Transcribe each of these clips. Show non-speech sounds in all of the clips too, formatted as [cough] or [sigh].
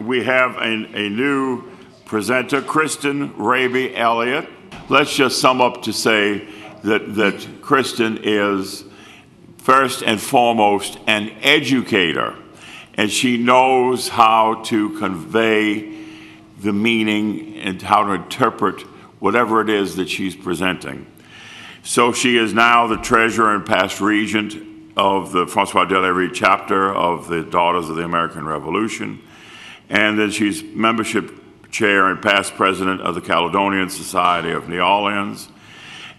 we have a, a new presenter, Christyn Raby Elliott. Let's just sum up to say that, that Christyn is first and foremost an educator, and she knows how to convey the meaning and how to interpret whatever it is that she's presenting. So she is now the treasurer and past regent of the Francois Deléry chapter of the Daughters of the American Revolution, and then she's membership chair and past president of the Caledonian Society of New Orleans.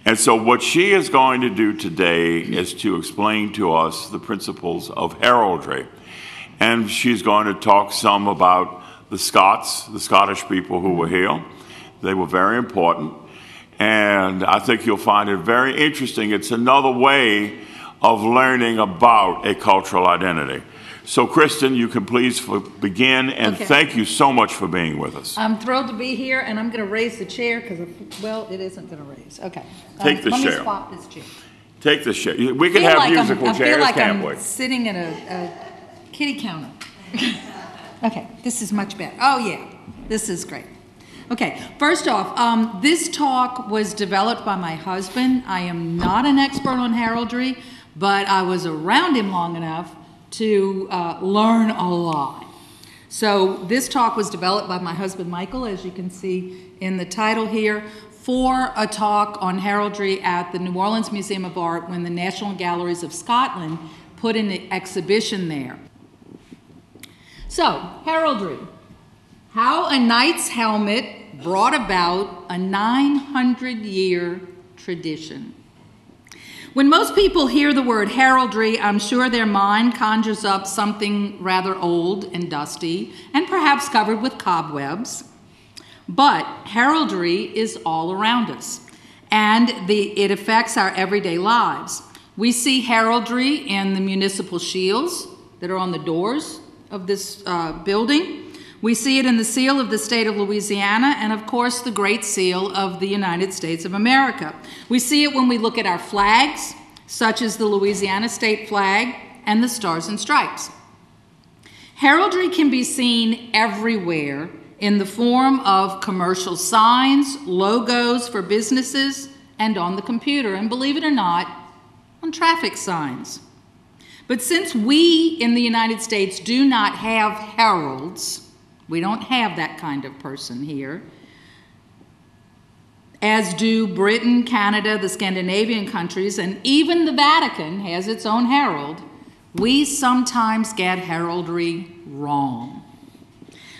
And so, what she is going to do today is to explain to us the principles of heraldry. And she's going to talk some about the Scots, the Scottish people who were here. They were very important. And I think you'll find it very interesting. It's another way of learning about a cultural identity. So, Christyn, you can please begin, and Okay. thank you so much for being with us. I'm thrilled to be here, and I'm going to raise the chair because, well, it isn't going to raise. Okay. Um, Take the Let chair. me swap this chair. Take the chair. We can have like I'm- musical I feel chairs, like can't I'm we? Sitting at a, a kitty counter. [laughs] Okay, this is much better. Oh, yeah, this is great. Okay, first off, um, this talk was developed by my husband. I am not an expert on heraldry, but I was around him long enough to uh, learn a lot. So this talk was developed by my husband Michael, as you can see in the title here, for a talk on heraldry at the New Orleans Museum of Art when the National Galleries of Scotland put an exhibition there. So, heraldry. How a knight's helmet brought about a 900 year tradition. When most people hear the word heraldry, I'm sure their mind conjures up something rather old and dusty and perhaps covered with cobwebs. But heraldry is all around us and the, it affects our everyday lives. We see heraldry in the municipal shields that are on the doors of this uh, building. We see it in the seal of the state of Louisiana and, of course, the Great Seal of the United States of America. We see it when we look at our flags, such as the Louisiana state flag and the Stars and Stripes. Heraldry can be seen everywhere in the form of commercial signs, logos for businesses, and on the computer, and believe it or not, on traffic signs. But since we in the United States do not have heralds, we don't have that kind of person here, as do Britain, Canada, the Scandinavian countries, and even the Vatican has its own herald, we sometimes get heraldry wrong.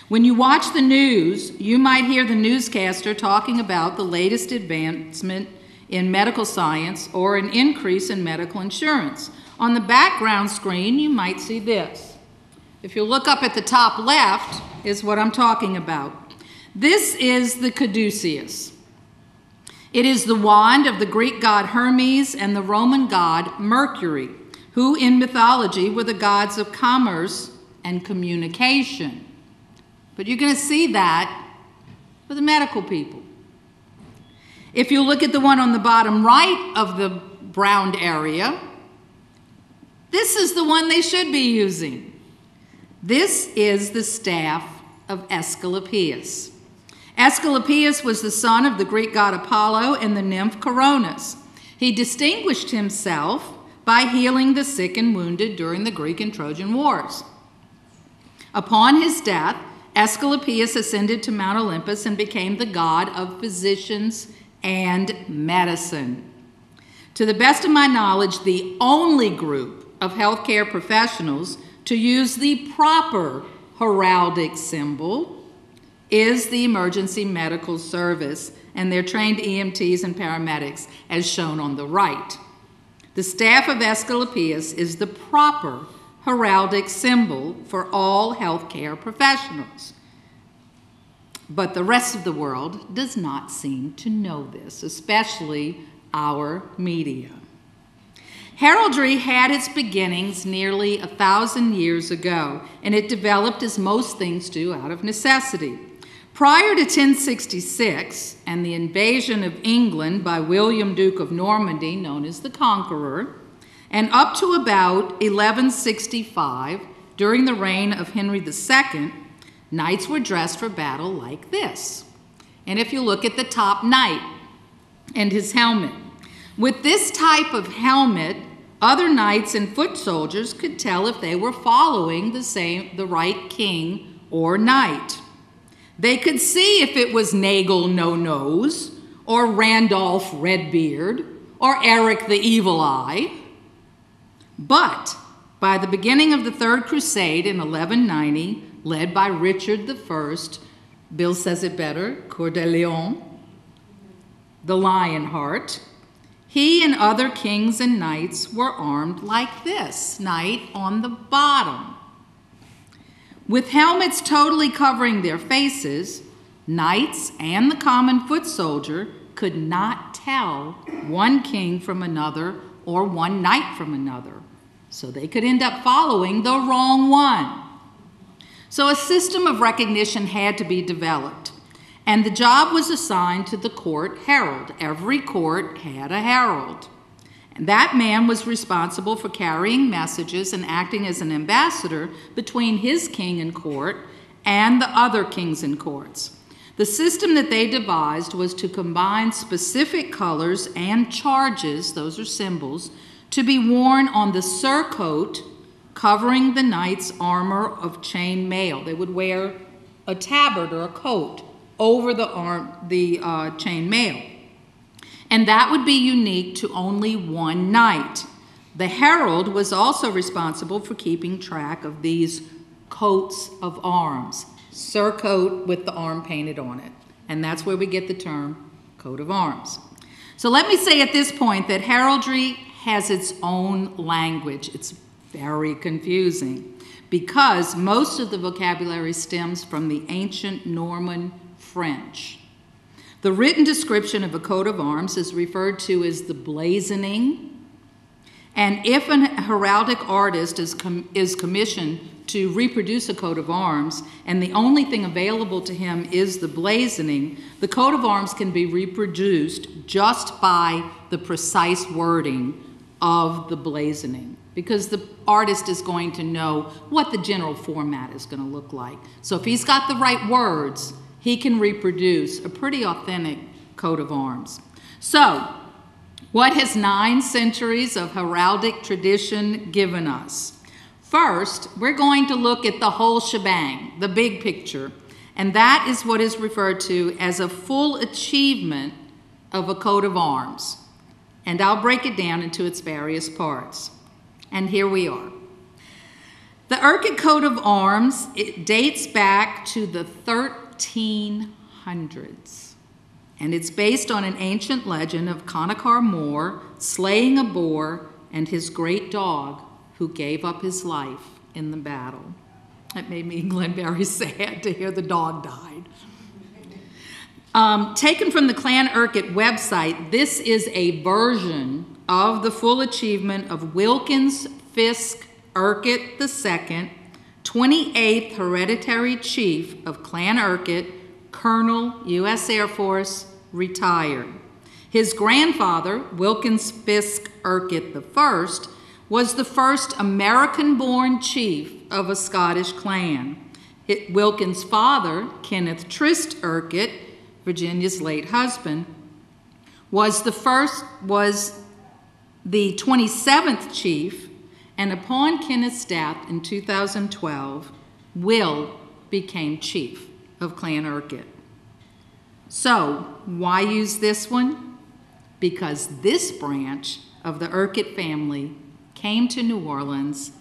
When you watch the news, you might hear the newscaster talking about the latest advancement in medical science or an increase in medical insurance. On the background screen, you might see this. If you look up at the top left, is what I'm talking about. This is the caduceus. It is the wand of the Greek god Hermes and the Roman god Mercury, who in mythology were the gods of commerce and communication. But you're going to see that for the medical people. If you look at the one on the bottom right of the browned area, this is the one they should be using. This is the staff of Asclepius. Asclepius was the son of the Greek god Apollo and the nymph Coronis. He distinguished himself by healing the sick and wounded during the Greek and Trojan Wars. Upon his death, Asclepius ascended to Mount Olympus and became the god of physicians and medicine. To the best of my knowledge, the only group of healthcare professionals to use the proper heraldic symbol is the Emergency Medical Service and their trained EMTs and paramedics, as shown on the right. The staff of Asclepius is the proper heraldic symbol for all healthcare professionals. But the rest of the world does not seem to know this, especially our media. Heraldry had its beginnings nearly a thousand years ago, and it developed as most things do out of necessity. Prior to 1066 and the invasion of England by William, Duke of Normandy, known as the Conqueror, and up to about 1165, during the reign of Henry II, Knights were dressed for battle like this. And if you look at the top knight and his helmet, with this type of helmet, other knights and foot soldiers could tell if they were following the same the right king or knight. They could see if it was Nagel No Nose or Randolph Redbeard or Eric the Evil Eye. But by the beginning of the Third Crusade in 1190, led by Richard I, Bill says it better, Coeur de Lion, the Lionheart, he and other kings and knights were armed like this, knight on the bottom. With helmets totally covering their faces, knights and the common foot soldier could not tell one king from another or one knight from another. So they could end up following the wrong one. So a system of recognition had to be developed. And the job was assigned to the court herald. Every court had a herald. And that man was responsible for carrying messages and acting as an ambassador between his king and court and the other kings and courts. The system that they devised was to combine specific colors and charges, those are symbols, to be worn on the surcoat covering the knight's armor of chain mail. They would wear a tabard or a coat over the, arm, the uh, chain mail. And that would be unique to only one knight. The herald was also responsible for keeping track of these coats of arms surcoat with the arm painted on it. And that's where we get the term coat of arms. So let me say at this point that heraldry has its own language. It's very confusing because most of the vocabulary stems from the ancient Norman French. The written description of a coat of arms is referred to as the blazoning. And if an heraldic artist is, com- is commissioned to reproduce a coat of arms, and the only thing available to him is the blazoning, the coat of arms can be reproduced just by the precise wording of the blazoning because the artist is going to know what the general format is going to look like. So if he's got the right words, he can reproduce a pretty authentic coat of arms. So, what has nine centuries of heraldic tradition given us? First, we're going to look at the whole shebang, the big picture, and that is what is referred to as a full achievement of a coat of arms. And I'll break it down into its various parts. And here we are. The Urquhart coat of arms, it dates back to the 1300s. And it's based on an ancient legend of Connachar Mór slaying a boar and his great dog who gave up his life in the battle. It made me, [laughs] Glenn, very sad to hear the dog died. Um, taken from the Clan Urquhart website, this is a version of the full achievement of Wilkins Fisk Urquhart II, 28th hereditary chief of Clan Urquhart, Colonel, U.S. Air Force, retired. His grandfather, Wilkins Fisk Urquhart I, was the first American born chief of a Scottish clan. Wilkins' father, Kenneth Trist Urquhart, Virginia's late husband, was the first, was the 27th chief, and upon Kenneth's death in 2012, Will became chief of Clan Urquhart. So, why use this one? Because this branch of the Urquhart family came to New Orleans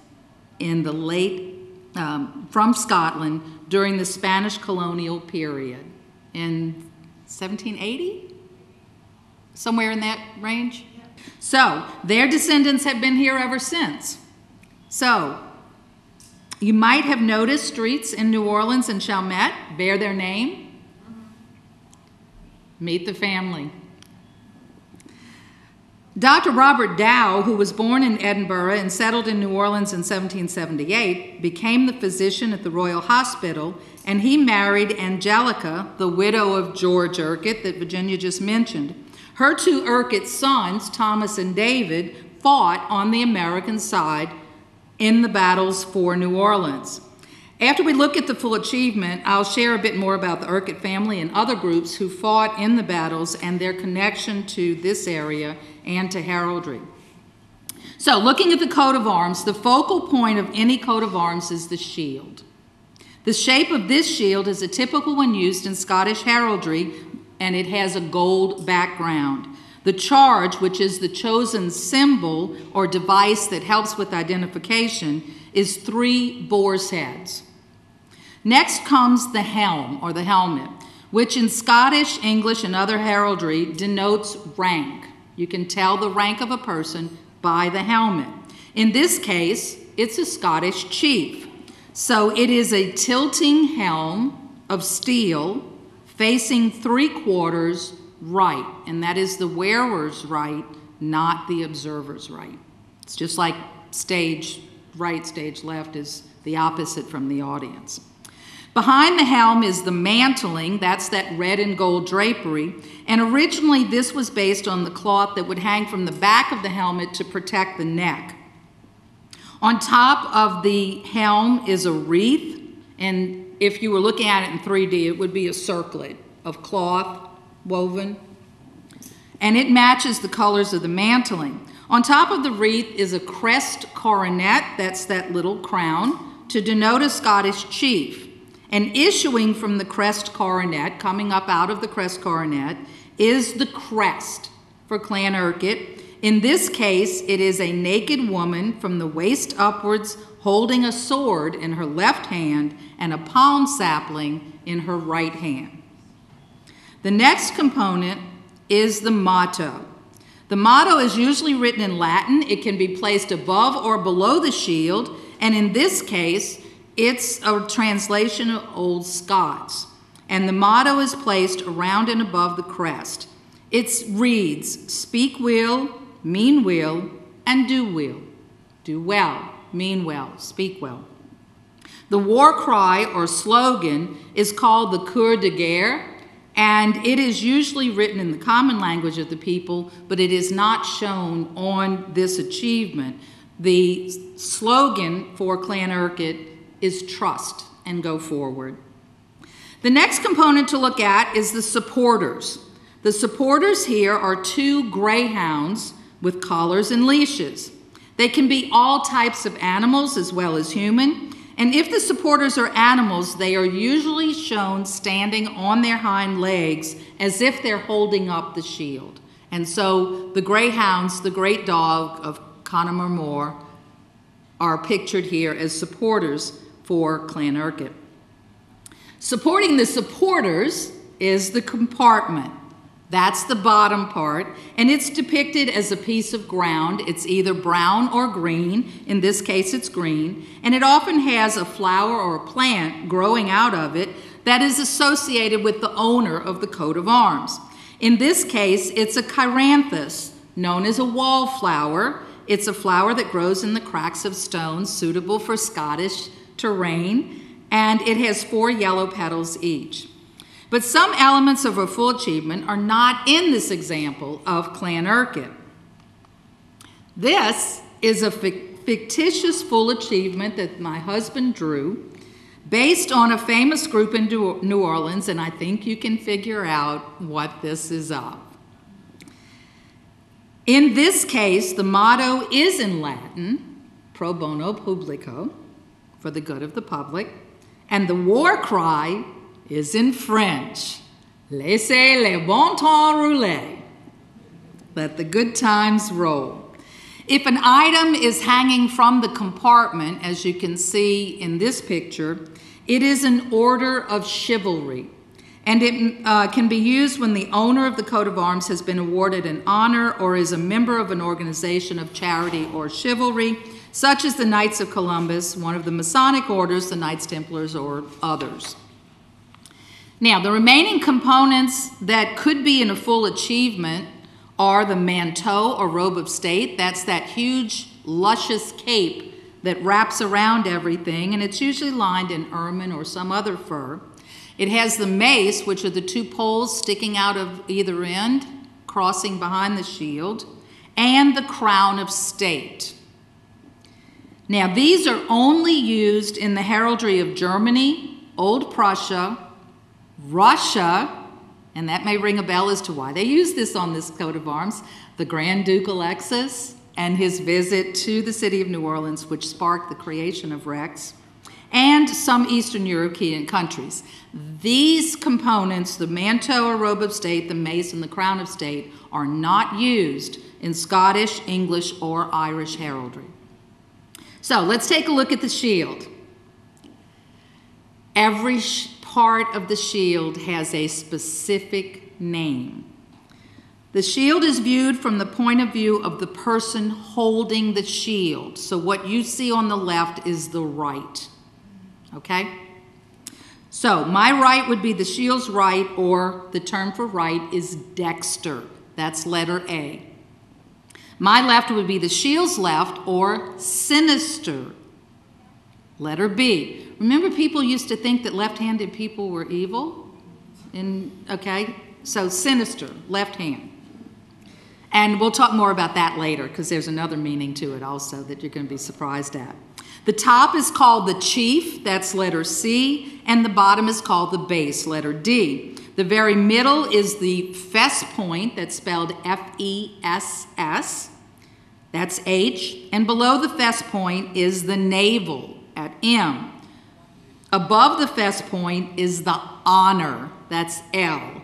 in the late, um, from Scotland during the Spanish colonial period in 1780? Somewhere in that range? So, their descendants have been here ever since. So, you might have noticed streets in New Orleans and Chalmette bear their name. Meet the family. Dr. Robert Dow, who was born in Edinburgh and settled in New Orleans in 1778, became the physician at the Royal Hospital, and he married Angelica, the widow of George Urquhart that Virginia just mentioned. Her two Urquhart sons, Thomas and David, fought on the American side in the battles for New Orleans. After we look at the full achievement, I'll share a bit more about the Urquhart family and other groups who fought in the battles and their connection to this area and to heraldry. So, looking at the coat of arms, the focal point of any coat of arms is the shield. The shape of this shield is a typical one used in Scottish heraldry, and it has a gold background. The charge, which is the chosen symbol or device that helps with identification, is three boar's heads. Next comes the helm or the helmet, which in Scottish, English, and other heraldry denotes rank. You can tell the rank of a person by the helmet. In this case, it's a Scottish chief. So it is a tilting helm of steel facing three quarters right, and that is the wearer's right, not the observer's right. It's just like stage right, stage left is the opposite from the audience. Behind the helm is the mantling, that's that red and gold drapery, and originally this was based on the cloth that would hang from the back of the helmet to protect the neck. On top of the helm is a wreath, and if you were looking at it in 3D, it would be a circlet of cloth woven, and it matches the colors of the mantling. On top of the wreath is a crest coronet, that's that little crown, to denote a Scottish chief. And issuing from the crest coronet, coming up out of the crest coronet, is the crest for Clan Urquhart. In this case, it is a naked woman from the waist upwards holding a sword in her left hand and a palm sapling in her right hand. The next component is the motto. The motto is usually written in Latin. It can be placed above or below the shield, and in this case, it's a translation of Old Scots, and the motto is placed around and above the crest. It reads, Speak well, mean well, and do well. Do well, mean well, speak well. The war cry or slogan is called the cri de guerre, and it is usually written in the common language of the people, but it is not shown on this achievement. The slogan for Clan Urquhart is trust and go forward. The next component to look at is the supporters. The supporters here are two greyhounds with collars and leashes. They can be all types of animals as well as human. And if the supporters are animals, they are usually shown standing on their hind legs as if they're holding up the shield. And so the greyhounds, the great dog of Connachar Mór, are pictured here as supporters for Clan Urquhart. Supporting the supporters is the compartment. That's the bottom part, and it's depicted as a piece of ground. It's either brown or green. In this case, it's green. And it often has a flower or a plant growing out of it that is associated with the owner of the coat of arms. In this case, it's a cheiranthus, known as a wallflower. It's a flower that grows in the cracks of stones, suitable for Scottish terrain, and it has four yellow petals each. But some elements of a full achievement are not in this example of Clan Urquhart. This is a fictitious full achievement that my husband drew based on a famous group in New Orleans, and I think you can figure out what this is of. In this case, the motto is in Latin, pro bono publico, for the good of the public. And the war cry is in French Laissez le bon temps rouler. Let the good times roll. If an item is hanging from the compartment, as you can see in this picture, it is an order of chivalry. And it uh, can be used when the owner of the coat of arms has been awarded an honor or is a member of an organization of charity or chivalry such as the Knights of Columbus, one of the Masonic orders, the Knights Templars, or others. Now, the remaining components that could be in a full achievement are the manteau or robe of state. That's that huge, luscious cape that wraps around everything, and it's usually lined in ermine or some other fur. It has the mace, which are the two poles sticking out of either end, crossing behind the shield, and the crown of state. Now, these are only used in the heraldry of Germany, Old Prussia, Russia, and that may ring a bell as to why they use this on this coat of arms, the Grand Duke Alexis and his visit to the city of New Orleans, which sparked the creation of Rex, and some Eastern European countries. These components, the mantle or robe of state, the mace, and the crown of state, are not used in Scottish, English, or Irish heraldry. So let's take a look at the shield. Every part of the shield has a specific name. The shield is viewed from the point of view of the person holding the shield. So what you see on the left is the right. Okay? So my right would be the shield's right, or the term for right is dexter. That's letter A. My left would be the shield's left, or sinister. Letter B. Remember, people used to think that left handed people were evil? In, okay? So sinister, left hand. And we'll talk more about that later because there's another meaning to it also that you're going to be surprised at. The top is called the chief, that's letter C, and the bottom is called the base, letter D. The very middle is the fess point, that's spelled F E S S, that's H, and below the fess point is the navel at M. Above the fess point is the honor, that's L.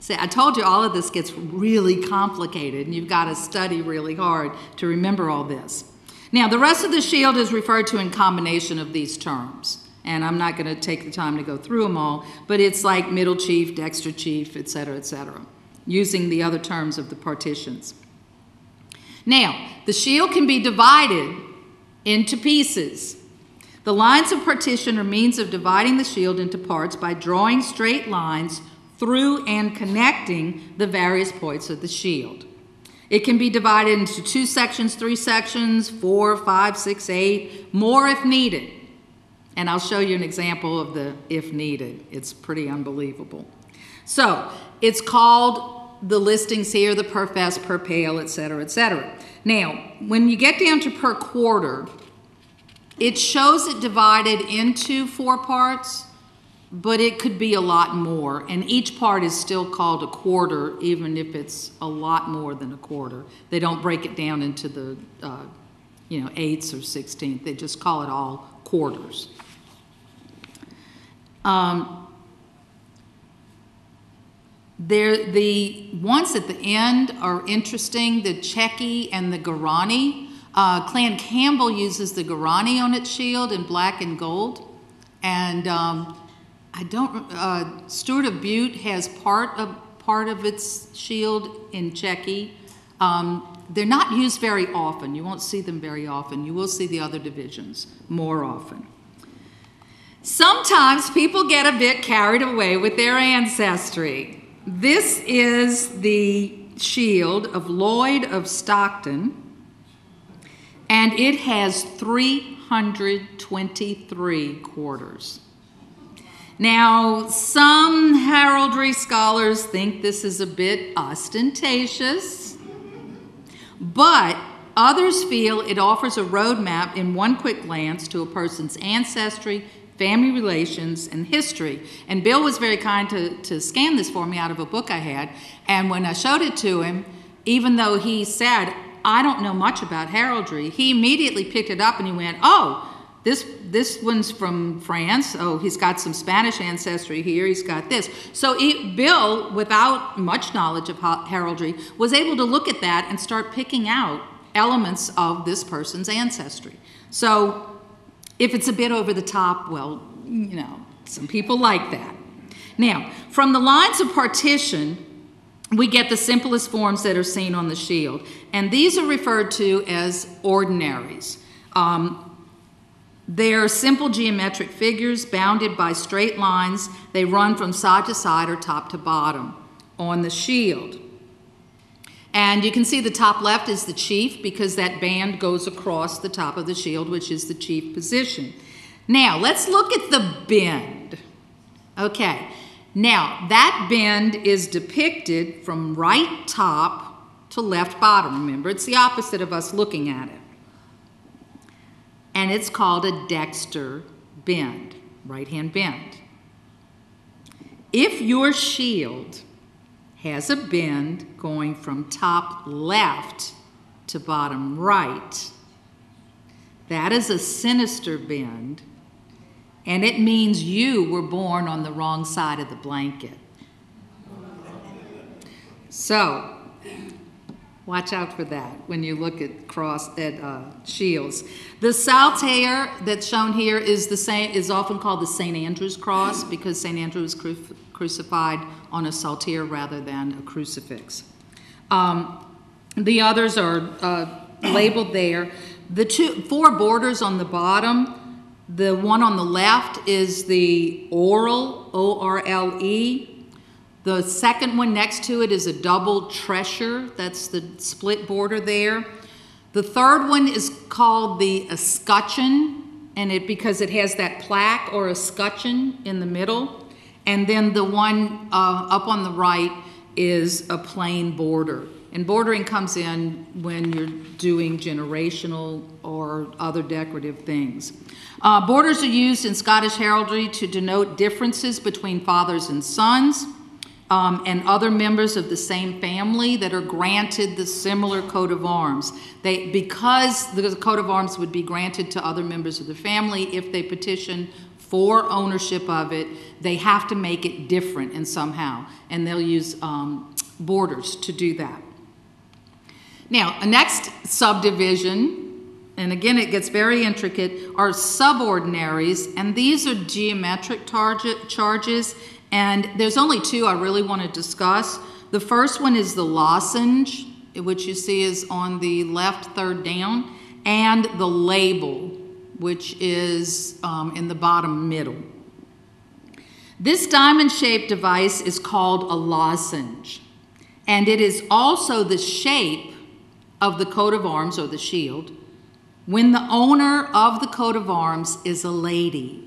See, I told you all of this gets really complicated, and you've got to study really hard to remember all this. Now, the rest of the shield is referred to in combination of these terms, and I'm not going to take the time to go through them all, but it's like middle chief, dexter chief, et cetera, et cetera, using the other terms of the partitions. Now, the shield can be divided into pieces. The lines of partition are means of dividing the shield into parts by drawing straight lines through and connecting the various points of the shield. It can be divided into two sections, three sections, four, five, six, eight, more if needed. And I'll show you an example of the if needed. It's pretty unbelievable. So it's called the listings here, the per fess, per pale, et cetera, et cetera. Now, when you get down to per quarter, it shows it divided into four parts, but it could be a lot more. And each part is still called a quarter, even if it's a lot more than a quarter. They don't break it down into the, uh, you know, eighths or sixteenths. They just call it all quarters. Um, there, the ones at the end are interesting, the Chequy and the gyronny. Uh, Clan Campbell uses the gyronny on its shield in black and gold. And um, I don't, uh, Stewart of Bute has part of, part of its shield in Chequy. Um, they're not used very often. You won't see them very often. You will see the other divisions more often. Sometimes people get a bit carried away with their ancestry. This is the shield of Lloyd of Stockton, and it has 323 quarters. Now, some heraldry scholars think this is a bit ostentatious, but others feel it offers a roadmap in one quick glance to a person's ancestry, family relations, and history. And Bill was very kind to, to scan this for me out of a book I had. And when I showed it to him, even though he said, I don't know much about heraldry, he immediately picked it up and he went, Oh, this, this one's from France. Oh, he's got some Spanish ancestry here. He's got this. So Bill, without much knowledge of heraldry, was able to look at that and start picking out elements of this person's ancestry. So if it's a bit over the top, well, you know, some people like that. Now, from the lines of partition, we get the simplest forms that are seen on the shield, and these are referred to as ordinaries. Um, they are simple geometric figures bounded by straight lines. They run from side to side or top to bottom on the shield. And you can see the top left is the chief because that band goes across the top of the shield, which is the chief position. Now, let's look at the bend. Okay, now that bend is depicted from right top to left bottom. Remember, it's the opposite of us looking at it. and it's called a dexter bend, right hand bend. If your shield has a bend going from top left to bottom right, that is a sinister bend, and it means you were born on the wrong side of the blanket. So, watch out for that when you look at cross at uh, shields. The saltire that's shown here is the same is often called the St. Andrew's cross because St. Andrew was cru- crucified on a saltire rather than a crucifix. Um, the others are uh, labeled there. The two four borders on the bottom. The one on the left is the orle, O R L E. The second one next to it is a double tressure. That's the split border there. The third one is called the escutcheon, and it because it has that plaque or escutcheon in the middle. And then the one uh, up on the right is a plain border. And bordering comes in when you're doing generational or other decorative things. Uh, borders are used in Scottish heraldry to denote differences between fathers and sons um, and other members of the same family that are granted the similar coat of arms. They, because the coat of arms would be granted to other members of the family if they petition for ownership of it, they have to make it different and somehow, and they'll use um, borders to do that. Now, a next subdivision, and again it gets very intricate, are subordinaries, and these are geometric target charges, and there's only two I really want to discuss. The first one is the lozenge, which you see is on the left third down, and the label, which is um, in the bottom middle. This diamond shaped device is called a lozenge, and it is also the shape of the coat of arms or the shield when the owner of the coat of arms is a lady.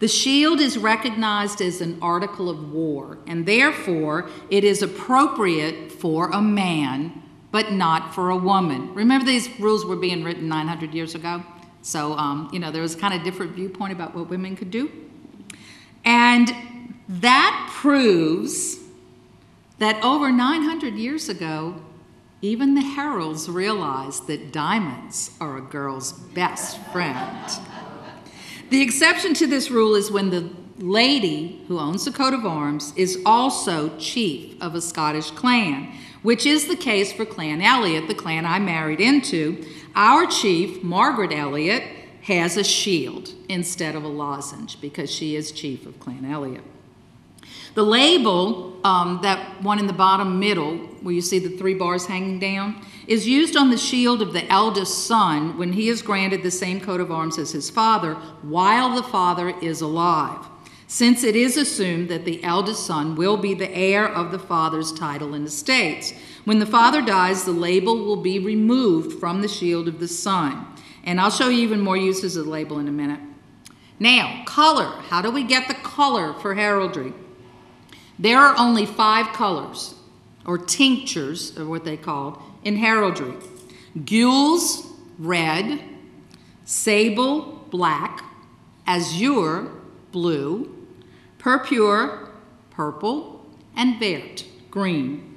The shield is recognized as an article of war, and therefore it is appropriate for a man, but not for a woman. Remember, these rules were being written 900 years ago? So, um, you know, there was kind of different viewpoint about what women could do. And that proves that over 900 years ago, even the heralds realized that diamonds are a girl's best friend. The exception to this rule is when the lady who owns the coat of arms is also chief of a Scottish clan, which is the case for Clan Elliot, the clan I married into. Our chief, Margaret Elliot, has a shield instead of a lozenge because she is chief of Clan Elliot. The label, um, that one in the bottom middle, where you see the three bars hanging down, is used on the shield of the eldest son when he is granted the same coat of arms as his father while the father is alive, since it is assumed that the eldest son will be the heir of the father's title and estates. When the father dies, the label will be removed from the shield of the son. And I'll show you even more uses of the label in a minute. Now, color. How do we get the color for heraldry? There are only five colors, or tinctures, or what they called, in heraldry. Gules, red, sable, black, azure, blue, purpure, purple, and vert, green.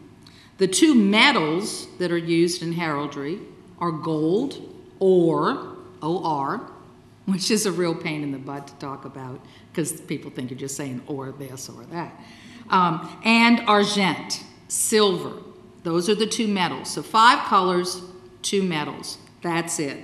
The two metals that are used in heraldry are gold, or, OR, which is a real pain in the butt to talk about because people think you're just saying or this or that um, and argent, silver. Those are the two metals. So five colors, two metals. That's it.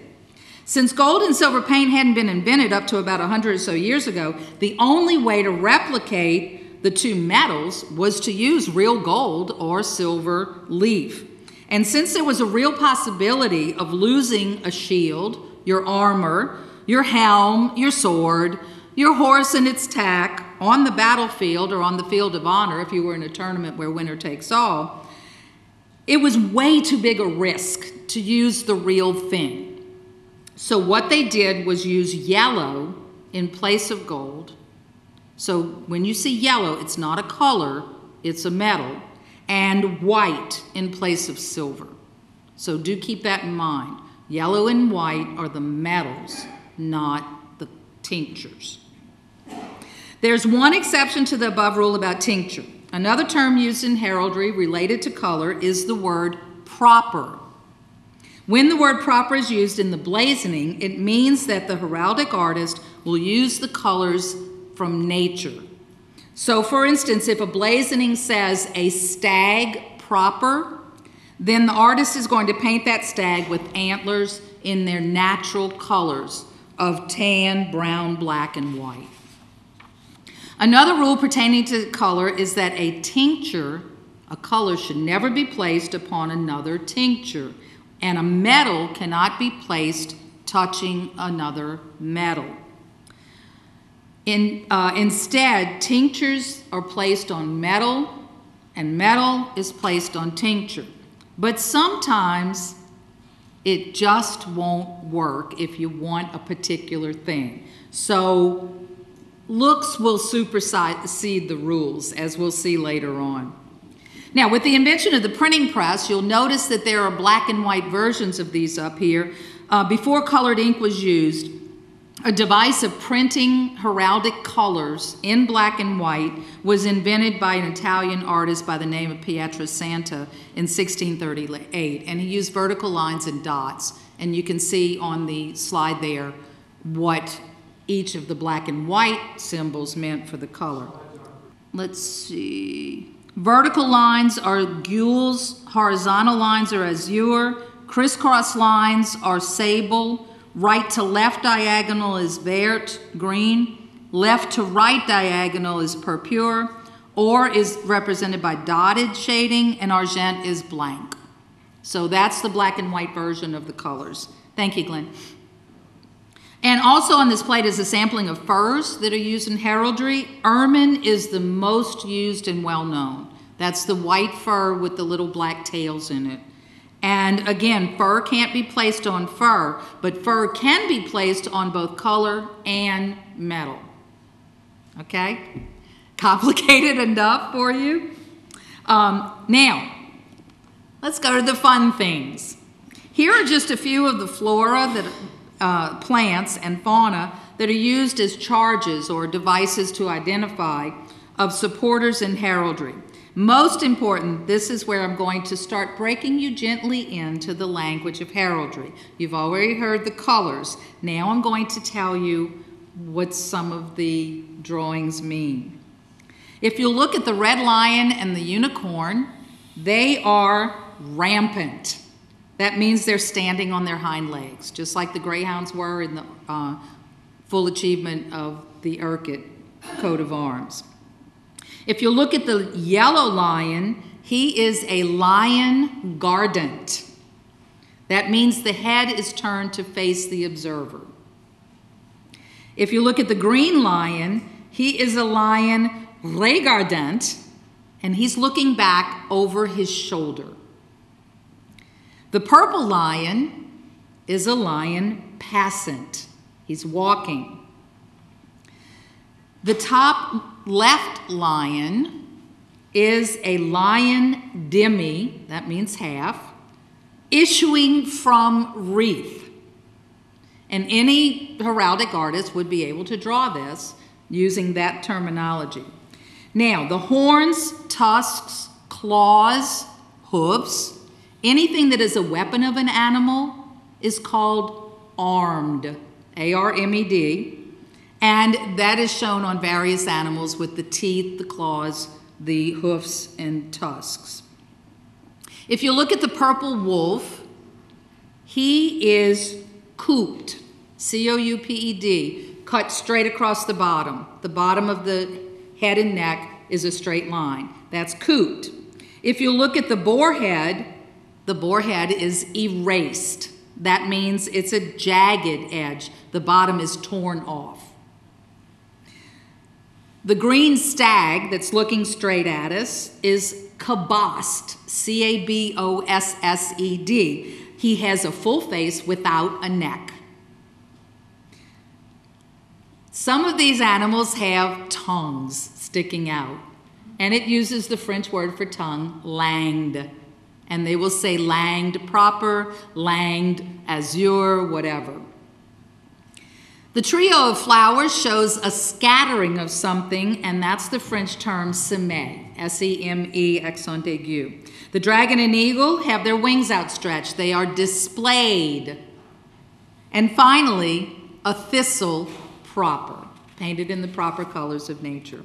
Since gold and silver paint hadn't been invented up to about 100 or so years ago, the only way to replicate the two metals was to use real gold or silver leaf. And since there was a real possibility of losing a shield, your armor, your helm, your sword, your horse and its tack on the battlefield or on the field of honor, if you were in a tournament where winner takes all, it was way too big a risk to use the real thing. So, what they did was use yellow in place of gold. So, when you see yellow, it's not a color, it's a metal, and white in place of silver. So, do keep that in mind. Yellow and white are the metals, not the tinctures. There's one exception to the above rule about tincture. Another term used in heraldry related to color is the word proper. When the word proper is used in the blazoning, it means that the heraldic artist will use the colors from nature. So, for instance, if a blazoning says a stag proper, then the artist is going to paint that stag with antlers in their natural colors of tan, brown, black, and white. Another rule pertaining to color is that a tincture, a color, should never be placed upon another tincture, and a metal cannot be placed touching another metal. In, uh, instead, tinctures are placed on metal, and metal is placed on tincture. But sometimes it just won't work if you want a particular thing. So looks will supersede the rules, as we'll see later on. Now, with the invention of the printing press, you'll notice that there are black and white versions of these up here. Uh, before colored ink was used, a device of printing heraldic colors in black and white was invented by an Italian artist by the name of Pietro Santa in 1638. And he used vertical lines and dots. And you can see on the slide there what each of the black and white symbols meant for the color. Let's see. Vertical lines are gules, horizontal lines are azure, crisscross lines are sable, right to left diagonal is vert, green, left to right diagonal is purpure, or is represented by dotted shading, and argent is blank. So that's the black and white version of the colors. Thank you, Glenn. And also on this plate is a sampling of furs that are used in heraldry. Ermine is the most used and well known. That's the white fur with the little black tails in it. And again, fur can't be placed on fur, but fur can be placed on both color and metal. Okay? [laughs] Complicated enough for you? Um, now, let's go to the fun things. Here are just a few of the flora that uh, plants and fauna that are used as charges or devices to identify of supporters in heraldry. Most important, this is where I'm going to start breaking you gently into the language of heraldry. You've already heard the colors. Now I'm going to tell you what some of the drawings mean. If you look at the red lion and the unicorn, they are rampant. That means they're standing on their hind legs, just like the greyhounds were in the uh, full achievement of the Urquhart coat of arms. If you look at the yellow lion, he is a lion guardant. That means the head is turned to face the observer. If you look at the green lion, he is a lion regardant, and he's looking back over his shoulder. The purple lion is a lion passant. He's walking. The top left lion is a lion demi, that means half, issuing from wreath. And any heraldic artist would be able to draw this using that terminology. Now, the horns, tusks, claws, hooves, anything that is a weapon of an animal is called armed, A R M E D. And that is shown on various animals with the teeth, the claws, the hoofs, and tusks. If you look at the purple wolf, he is couped, C O U P E D, cut straight across the bottom. The bottom of the head and neck is a straight line. That's couped. If you look at the boar head, the boar head is erased. That means it's a jagged edge. The bottom is torn off. The green stag that's looking straight at us is cabossed, C A B O S S E D. He has a full face without a neck. Some of these animals have tongues sticking out, and it uses the French word for tongue, langue. And they will say langed proper, langed azure, whatever. The trio of flowers shows a scattering of something, and that's the French term seme, S E M E, accent aigu. The dragon and eagle have their wings outstretched, they are displayed. And finally, a thistle proper, painted in the proper colors of nature.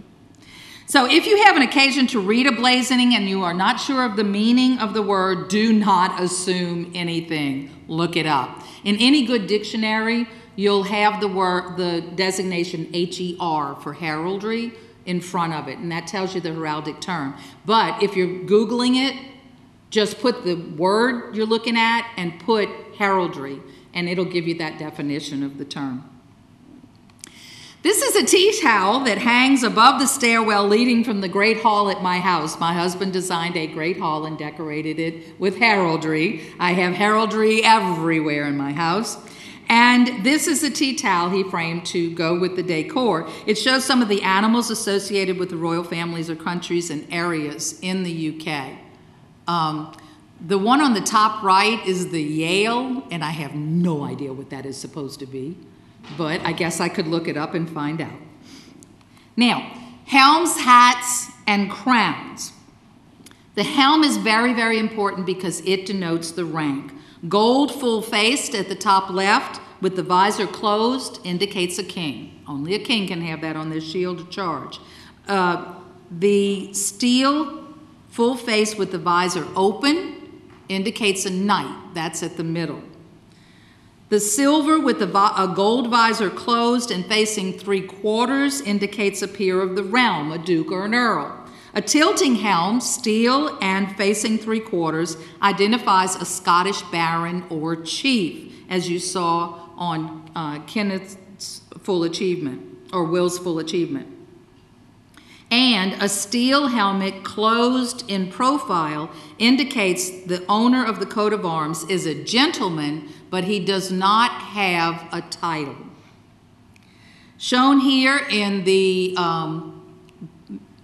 So, if you have an occasion to read a blazoning and you are not sure of the meaning of the word, do not assume anything. Look it up. In any good dictionary, you'll have the word, the designation HER for heraldry in front of it, and that tells you the heraldic term. But if you're Googling it, just put the word you're looking at and put heraldry, and it'll give you that definition of the term. This is a tea towel that hangs above the stairwell leading from the great hall at my house. My husband designed a great hall and decorated it with heraldry. I have heraldry everywhere in my house. And this is a tea towel he framed to go with the decor. It shows some of the animals associated with the royal families or countries and areas in the UK. Um, the one on the top right is the Yale, and I have no idea what that is supposed to be but I guess I could look it up and find out. Now, helms, hats, and crowns. The helm is very, very important because it denotes the rank. Gold full faced at the top left with the visor closed indicates a king. Only a king can have that on their shield of charge. Uh, the steel full face with the visor open indicates a knight. That's at the middle. The silver with a gold visor closed and facing three quarters indicates a peer of the realm, a duke or an earl. A tilting helm, steel and facing three quarters, identifies a Scottish baron or chief, as you saw on uh, Kenneth's full achievement, or Will's full achievement. And a steel helmet closed in profile indicates the owner of the coat of arms is a gentleman but he does not have a title. Shown here in the um,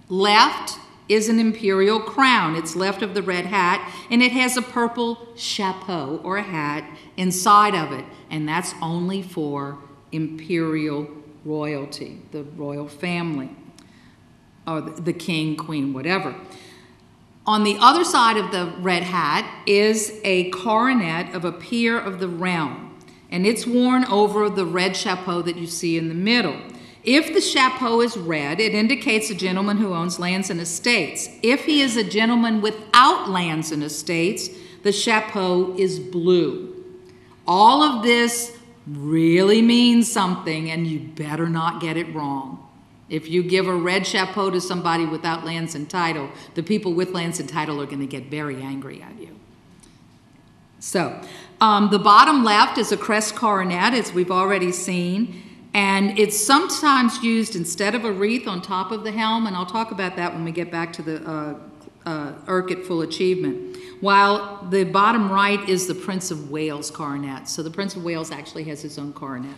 left is an imperial crown. It's left of the red hat, and it has a purple chapeau or hat inside of it, and that's only for imperial royalty, the royal family, or the king, queen, whatever. On the other side of the red hat is a coronet of a peer of the realm, and it's worn over the red chapeau that you see in the middle. If the chapeau is red, it indicates a gentleman who owns lands and estates. If he is a gentleman without lands and estates, the chapeau is blue. All of this really means something, and you better not get it wrong. If you give a red chapeau to somebody without lands and title, the people with lands and title are going to get very angry at you. So, um, the bottom left is a crest coronet, as we've already seen, and it's sometimes used instead of a wreath on top of the helm, and I'll talk about that when we get back to the uh, uh, Full Achievement. While the bottom right is the Prince of Wales coronet. So the Prince of Wales actually has his own coronet.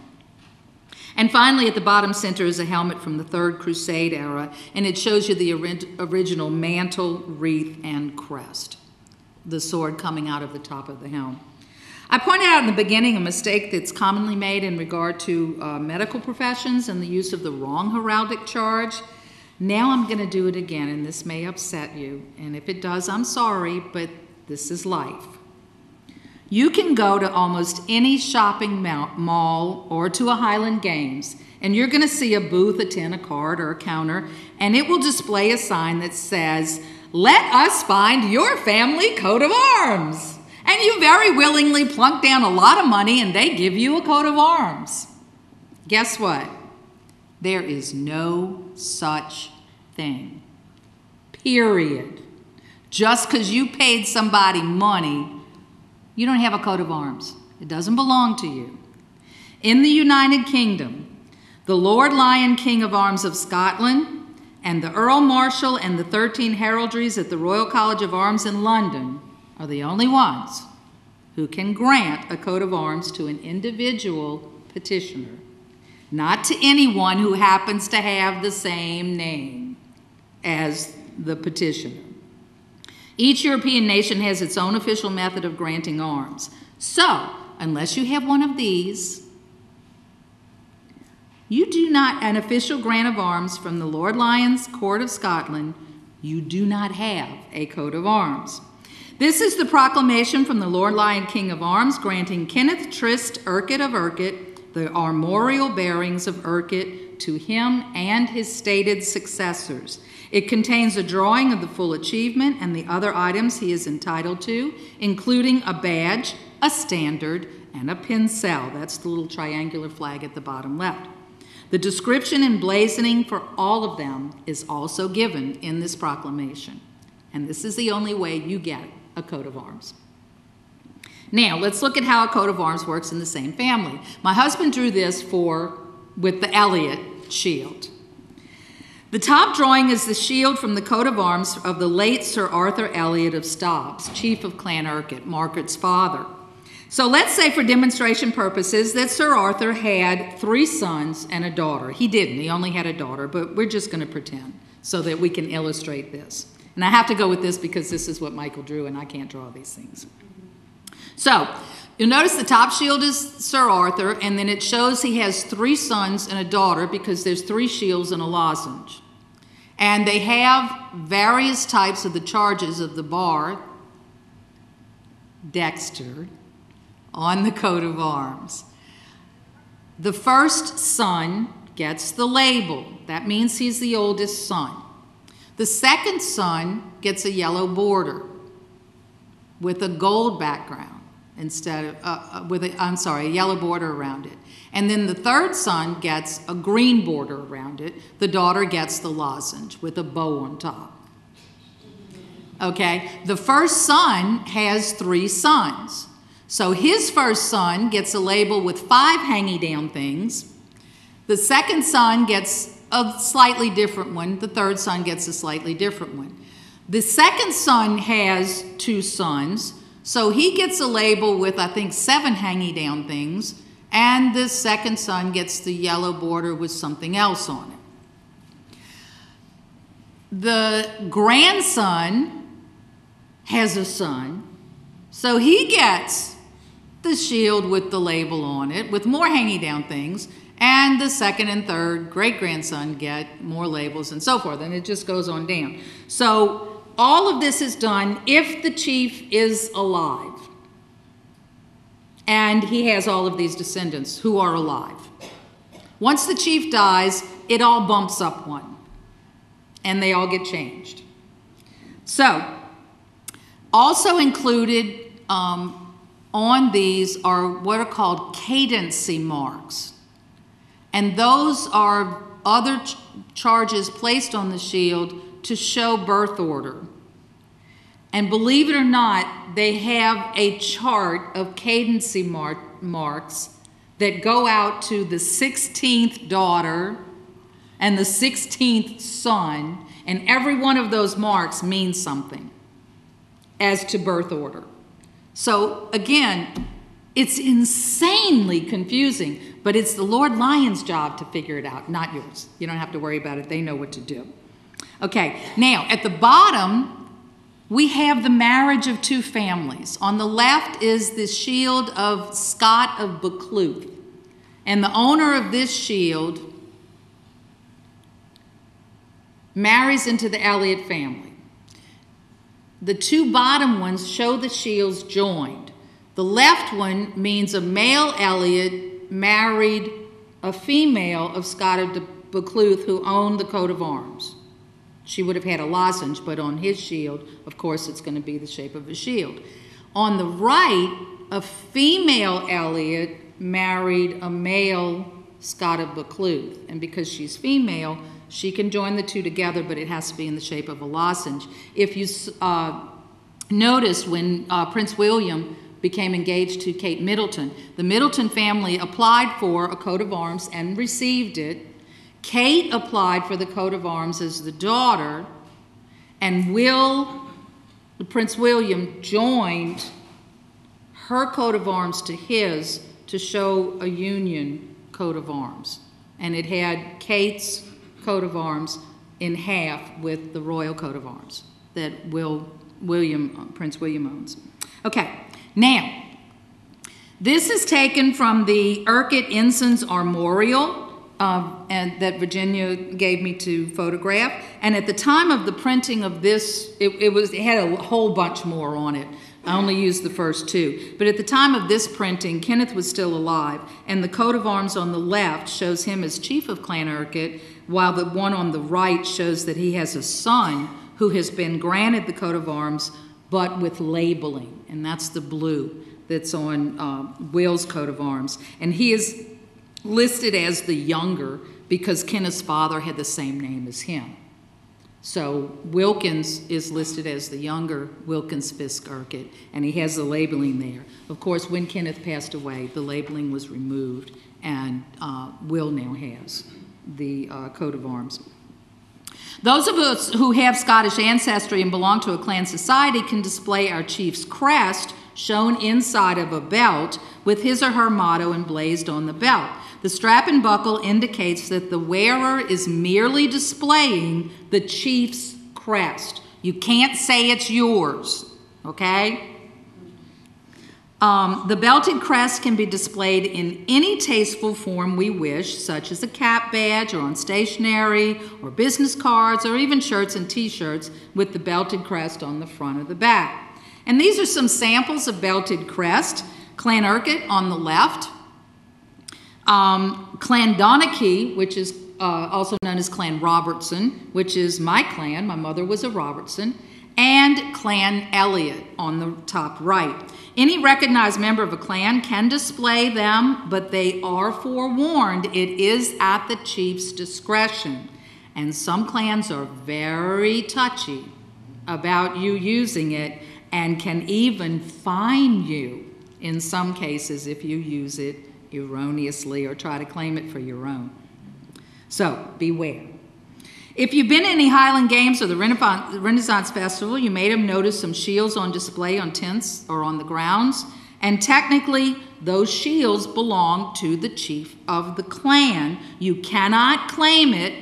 And finally, at the bottom center is a helmet from the Third Crusade era, and it shows you the original mantle, wreath, and crest, the sword coming out of the top of the helm. I pointed out in the beginning a mistake that's commonly made in regard to uh, medical professions and the use of the wrong heraldic charge. Now I'm going to do it again, and this may upset you. And if it does, I'm sorry, but this is life. You can go to almost any shopping mall or to a Highland Games, and you're going to see a booth, a tin, a card, or a counter, and it will display a sign that says, Let us find your family coat of arms. And you very willingly plunk down a lot of money and they give you a coat of arms. Guess what? There is no such thing. Period. Just because you paid somebody money you don't have a coat of arms. It doesn't belong to you. In the United Kingdom, the Lord Lyon King of Arms of Scotland and the Earl Marshal and the 13 heraldries at the Royal College of Arms in London are the only ones who can grant a coat of arms to an individual petitioner, not to anyone who happens to have the same name as the petitioner. Each European nation has its own official method of granting arms. So, unless you have one of these, you do not, an official grant of arms from the Lord Lyon's Court of Scotland, you do not have a coat of arms. This is the proclamation from the Lord Lyon King of Arms granting Kenneth Trist Urquhart of Urquhart the armorial bearings of Urquhart to him and his stated successors. It contains a drawing of the full achievement and the other items he is entitled to, including a badge, a standard, and a pincel. That's the little triangular flag at the bottom left. The description and blazoning for all of them is also given in this proclamation. And this is the only way you get a coat of arms. Now, let's look at how a coat of arms works in the same family. My husband drew this for with the Elliott shield. The top drawing is the shield from the coat of arms of the late Sir Arthur Elliot of Stobs, chief of Clan Urquhart, Margaret's father. So let's say, for demonstration purposes, that Sir Arthur had three sons and a daughter. He didn't, he only had a daughter, but we're just going to pretend so that we can illustrate this. And I have to go with this because this is what Michael drew, and I can't draw these things. So, you'll notice the top shield is Sir Arthur, and then it shows he has three sons and a daughter because there's three shields and a lozenge. And they have various types of the charges of the bar, Dexter, on the coat of arms. The first son gets the label. That means he's the oldest son. The second son gets a yellow border with a gold background instead of, uh, uh, with a, I'm sorry, a yellow border around it. And then the third son gets a green border around it. The daughter gets the lozenge with a bow on top. Okay, the first son has three sons. So his first son gets a label with five hangy down things. The second son gets a slightly different one. The third son gets a slightly different one. The second son has two sons, so he gets a label with, I think, seven hangy down things, and the second son gets the yellow border with something else on it. The grandson has a son, so he gets the shield with the label on it, with more hanging down things, and the second and third great grandson get more labels and so forth, and it just goes on down. So all of this is done if the chief is alive. And he has all of these descendants who are alive. Once the chief dies, it all bumps up one, and they all get changed. So, also included um, on these are what are called cadency marks. And those are other ch charges placed on the shield to show birth order. And believe it or not, they have a chart of cadency mar marks that go out to the 16th daughter and the 16th son, and every one of those marks means something as to birth order. So again, it's insanely confusing, but it's the Lord Lyon's job to figure it out, not yours. You don't have to worry about it, they know what to do. Okay, now at the bottom, we have the marriage of two families. On the left is the shield of Scott of Buccleuch. And the owner of this shield marries into the Elliott family. The two bottom ones show the shields joined. The left one means a male Elliott married a female of Scott of Buccleuch who owned the coat of arms. She would have had a lozenge, but on his shield, of course, it's going to be the shape of a shield. On the right, a female Elliott married a male Scott of Buccleuch. And because she's female, she can join the two together, but it has to be in the shape of a lozenge. If you uh, notice when uh, Prince William became engaged to Kate Middleton, the Middleton family applied for a coat of arms and received it Kate applied for the coat of arms as the daughter, and Will, Prince William, joined her coat of arms to his to show a union coat of arms. And it had Kate's coat of arms in half with the royal coat of arms that Will William, Prince William owns. Okay, now, this is taken from the Urquhart Ensign's Armorial um, and that Virginia gave me to photograph. And at the time of the printing of this, it, it was it had a whole bunch more on it. I only used the first two. But at the time of this printing, Kenneth was still alive, and the coat of arms on the left shows him as chief of Clan Urquhart, while the one on the right shows that he has a son who has been granted the coat of arms, but with labeling, and that's the blue that's on uh, Will's coat of arms. And he is listed as the younger because Kenneth's father had the same name as him. So Wilkins is listed as the younger Wilkins Fisk Urquhart, and he has the labeling there. Of course, when Kenneth passed away, the labeling was removed, and uh, Will now has the uh, coat of arms. Those of us who have Scottish ancestry and belong to a clan society can display our chief's crest shown inside of a belt with his or her motto emblazed on the belt. The strap and buckle indicates that the wearer is merely displaying the chief's crest. You can't say it's yours, okay? Um, the belted crest can be displayed in any tasteful form we wish, such as a cap badge or on stationery or business cards or even shirts and t-shirts with the belted crest on the front or the back. And these are some samples of belted crest. Clan Urquhart on the left, um, clan Donnachaidh, which is uh, also known as Clan Robertson, which is my clan, my mother was a Robertson, and Clan Elliott on the top right. Any recognized member of a clan can display them, but they are forewarned it is at the chief's discretion. And some clans are very touchy about you using it and can even fine you in some cases if you use it erroneously or try to claim it for your own. So beware. If you've been to any Highland Games or the Renaissance Festival, you may have noticed some shields on display on tents or on the grounds. And technically, those shields belong to the chief of the clan. You cannot claim it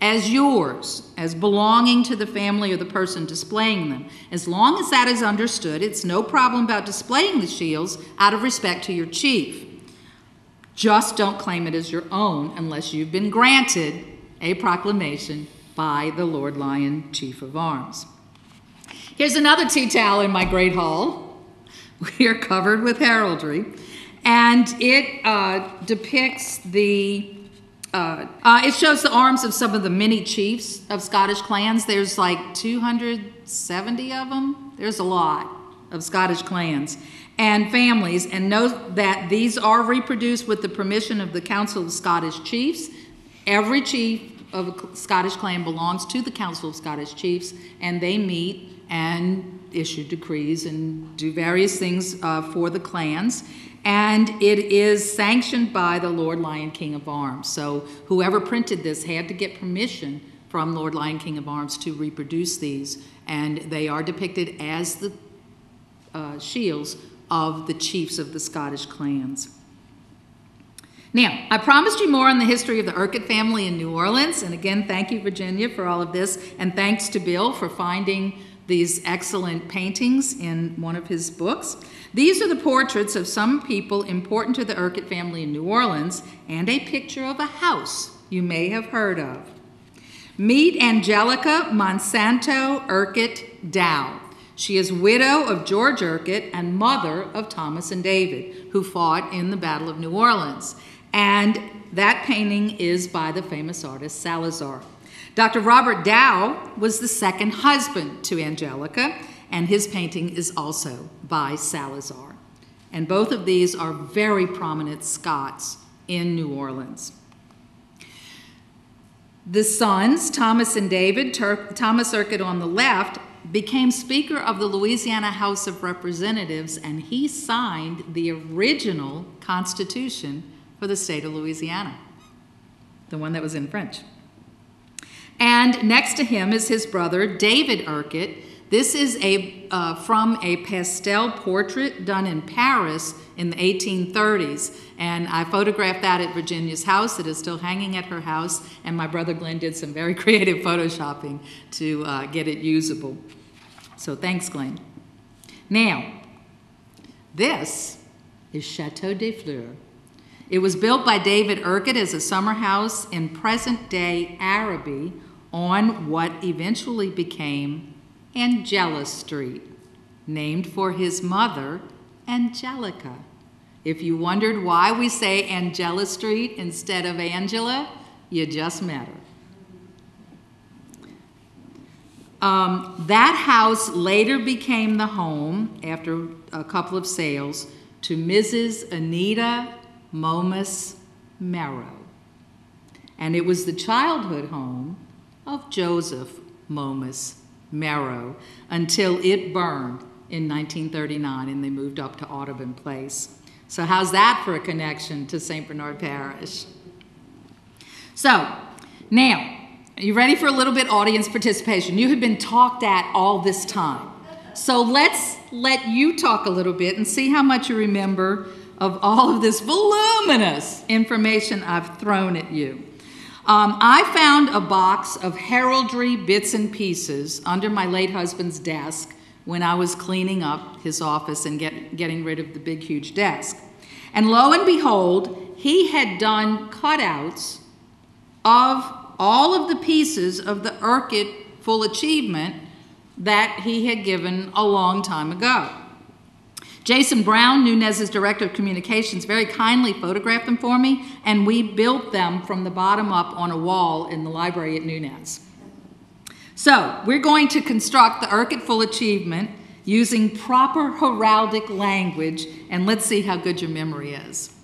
as yours, as belonging to the family or the person displaying them. As long as that is understood, it's no problem about displaying the shields out of respect to your chief. Just don't claim it as your own unless you've been granted a proclamation by the Lord Lyon Chief of Arms. Here's another tea towel in my great hall. We are covered with heraldry, and it uh, depicts the uh, uh, it shows the arms of some of the many chiefs of Scottish clans. There's like 270 of them. There's a lot of Scottish clans and families, and note that these are reproduced with the permission of the Council of Scottish Chiefs. Every chief of a Scottish clan belongs to the Council of Scottish Chiefs, and they meet and issue decrees and do various things uh, for the clans. And it is sanctioned by the Lord Lyon King of Arms. So whoever printed this had to get permission from Lord Lyon King of Arms to reproduce these, and they are depicted as the uh, shields of the chiefs of the Scottish clans. Now, I promised you more on the history of the Urquhart family in New Orleans, and again, thank you, Virginia, for all of this, and thanks to Bill for finding these excellent paintings in one of his books. These are the portraits of some people important to the Urquhart family in New Orleans, and a picture of a house you may have heard of. Meet Angelica Monsanto Urquhart Dow. She is widow of George Urquhart and mother of Thomas and David, who fought in the Battle of New Orleans. And that painting is by the famous artist Salazar. Dr. Robert Dow was the second husband to Angelica, and his painting is also by Salazar. And both of these are very prominent Scots in New Orleans. The sons, Thomas and David, Tur Thomas Urquhart on the left, became Speaker of the Louisiana House of Representatives, and he signed the original Constitution for the state of Louisiana, the one that was in French. And next to him is his brother, David Urquhart. This is a, uh, from a pastel portrait done in Paris in the 1830s. And I photographed that at Virginia's house. It is still hanging at her house. And my brother Glenn did some very [laughs] creative photoshopping to uh, get it usable. So thanks, Glenn. Now, this is Chateau des Fleurs. It was built by David Urquhart as a summer house in present day Arabi on what eventually became Angela Street, named for his mother, Angelica. If you wondered why we say Angela Street instead of Angela, you just met her. Um, that house later became the home, after a couple of sales, to Mrs. Anita Momus Meraux. And it was the childhood home of Joseph Momus Meraux until it burned in 1939 and they moved up to Audubon Place. So, how's that for a connection to St. Bernard Parish? So, now, are you ready for a little bit audience participation? You have been talked at all this time. So, let's let you talk a little bit and see how much you remember of all of this voluminous information I've thrown at you. Um, I found a box of heraldry bits and pieces under my late husband's desk when I was cleaning up his office and get, getting rid of the big, huge desk. And lo and behold, he had done cutouts of all of the pieces of the Urquhart Full Achievement that he had given a long time ago. Jason Brown, Nunez's director of communications, very kindly photographed them for me, and we built them from the bottom up on a wall in the library at Nunez. So, we're going to construct the Urquhart Full Achievement using proper heraldic language, and let's see how good your memory is.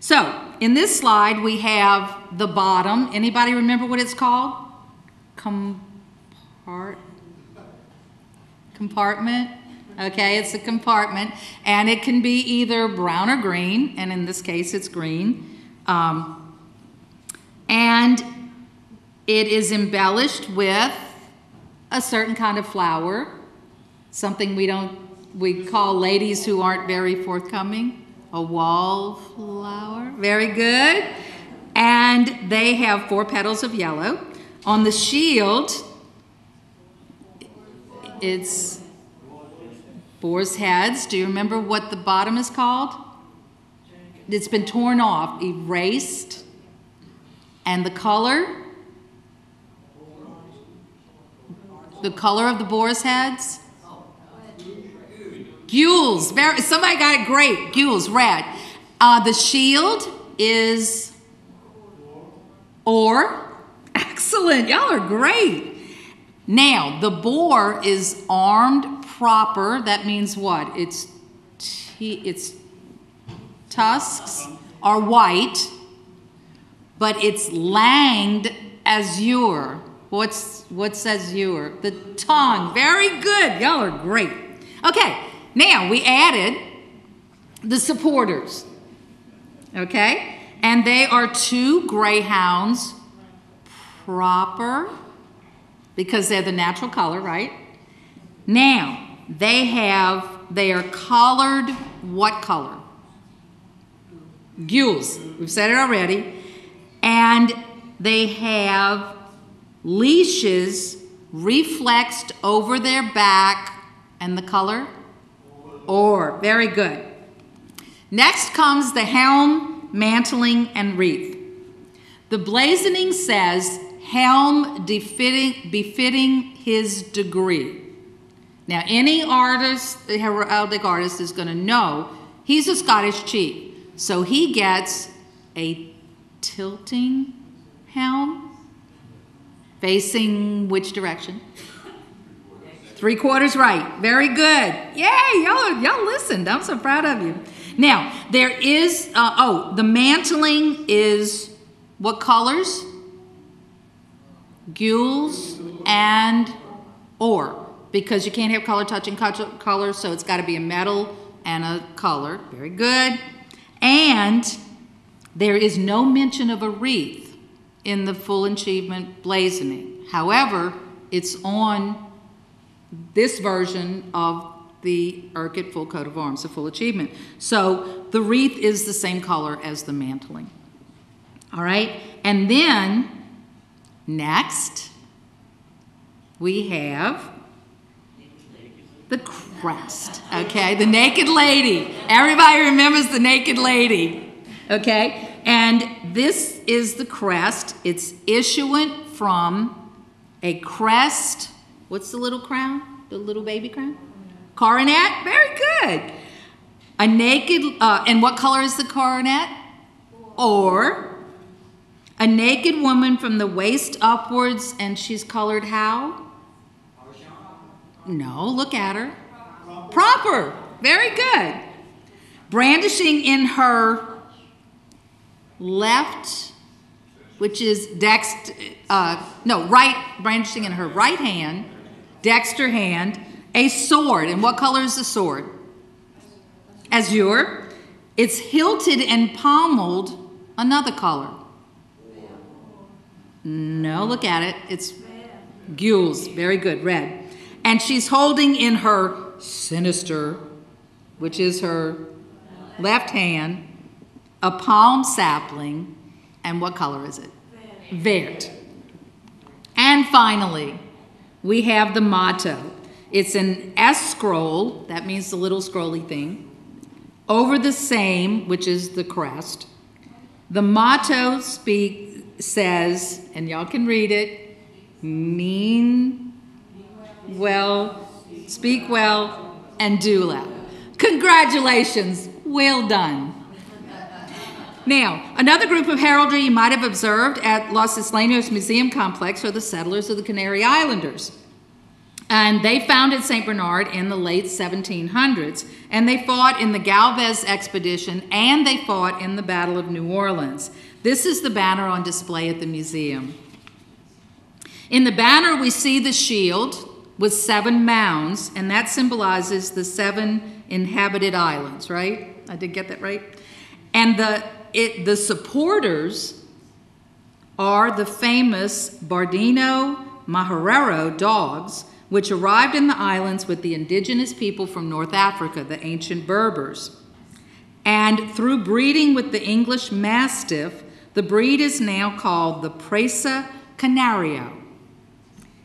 So, in this slide, we have the bottom. Anybody remember what it's called? Compart compartment? Okay, it's a compartment, and it can be either brown or green, and in this case, it's green. Um, and it is embellished with a certain kind of flower, something we don't we call ladies who aren't very forthcoming a wallflower. Very good. And they have four petals of yellow. On the shield, it's Boar's heads. Do you remember what the bottom is called? It's been torn off, erased. And the color? The color of the boar's heads? Gules. Somebody got it great. Gules, red. Uh, the shield is or. [laughs] Excellent. Y'all are great. Now, the boar is armed proper, that means what? Its, its tusks are white, but it's langed azure. What's, what's azure? The tongue. Very good. Y'all are great. Okay, now we added the supporters. Okay? And they are two greyhounds proper because they're the natural color, right? Now, they have, they are collared what color? Gules. We've said it already. And they have leashes reflexed over their back and the color? Or. Very good. Next comes the helm, mantling, and wreath. The blazoning says helm befitting, befitting his degree. Now, any artist, the heraldic artist, is going to know he's a Scottish chief. So he gets a tilting helm facing which direction? Three quarters right. Very good. Yay, y'all, y'all listened. I'm so proud of you. Now, there is, uh, oh, the mantling is what colors? Gules and or because you can't have color touching color, so it's got to be a metal and a color. Very good. And there is no mention of a wreath in the full achievement blazoning. However, it's on this version of the Urquhart full coat of arms, the full achievement. So the wreath is the same color as the mantling. All right, and then next we have the crest, okay? The naked lady. Everybody remembers the naked lady, okay? And this is the crest. It's issuant from a crest. What's the little crown? The little baby crown? Coronet? Very good. A naked, uh, and what color is the coronet? Or a naked woman from the waist upwards, and she's colored how? No, look at her. Proper. Very good. Brandishing in her left, which is dext, uh, no, right, brandishing in her right hand, dexter hand, a sword. And what color is the sword? Azure. It's hilted and pommeled another color. No, look at it. It's gules. Very good. Red. And she's holding in her sinister, which is her left hand, a palm sapling. And what color is it? Vert. And finally, we have the motto. It's an S scroll, that means the little scrolly thing, over the same, which is the crest. The motto speak says, and y'all can read it, mean well, speak well, and do well. Congratulations, well done. Now, another group of heraldry you might have observed at Los Isleños Museum Complex are the settlers of the Canary Islanders. And they founded St. Bernard in the late 1700s, and they fought in the Galvez expedition and they fought in the Battle of New Orleans. This is the banner on display at the museum. In the banner, we see the shield with seven mounds, and that symbolizes the seven inhabited islands, right? I did get that right? And the, it, the supporters are the famous Bardino Majorero dogs, which arrived in the islands with the indigenous people from North Africa, the ancient Berbers. And through breeding with the English Mastiff, the breed is now called the Presa Canario.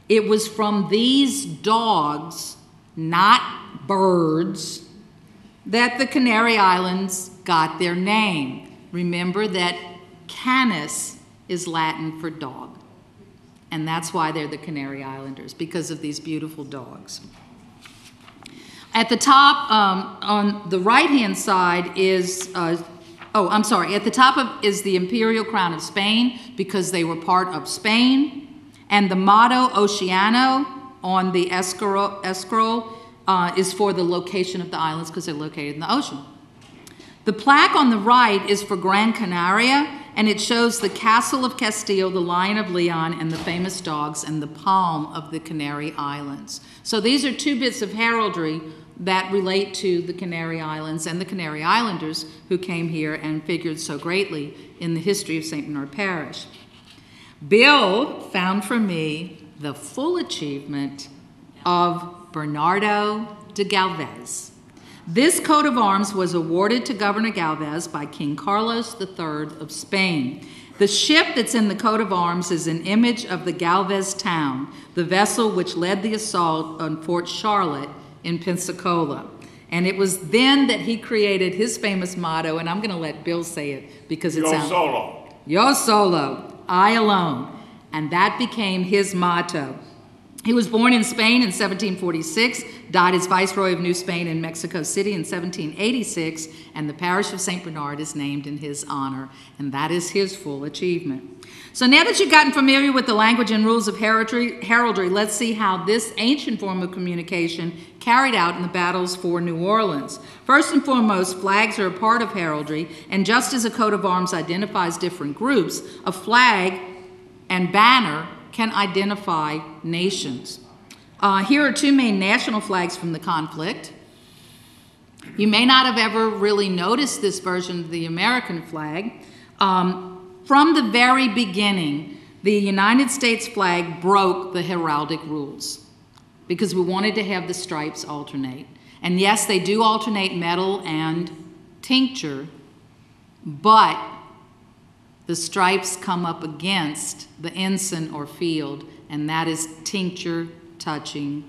It was from these dogs, not birds, that the Canary Islands got their name. Remember that canis is Latin for dog. And that's why they're the Canary Islanders, because of these beautiful dogs. At the top, um, on the right-hand side is, uh, oh, I'm sorry, at the top of is the imperial crown of Spain, because they were part of Spain. And the motto Oceano on the escroll, uh, is for the location of the islands, because they're located in the ocean. The plaque on the right is for Gran Canaria, and it shows the castle of Castile, the lion of Leon, and the famous dogs, and the palm of the Canary Islands. So these are two bits of heraldry that relate to the Canary Islands and the Canary Islanders who came here and figured so greatly in the history of St. Bernard Parish. Bill found for me the full achievement of Bernardo de Galvez. This coat of arms was awarded to Governor Galvez by King Carlos III of Spain. The ship that's in the coat of arms is an image of the Galveztown, the vessel which led the assault on Fort Charlotte in Pensacola. And it was then that he created his famous motto, and I'm going to let Bill say it because it Yo sounds solo. Yo solo, I alone. And that became his motto. He was born in Spain in 1746, died as Viceroy of New Spain in Mexico City in 1786, and the parish of St. Bernard is named in his honor, and that is his full achievement. So now that you've gotten familiar with the language and rules of heraldry, heraldry, let's see how this ancient form of communication carried out in the battles for New Orleans. First and foremost, flags are a part of heraldry, and just as a coat of arms identifies different groups, a flag and banner can identify nations. Uh, here are two main national flags from the conflict. You may not have ever really noticed this version of the American flag. Um, from the very beginning, the United States flag broke the heraldic rules because we wanted to have the stripes alternate. And yes, they do alternate metal and tincture, but the stripes come up against the ensign or field, and that is tincture touching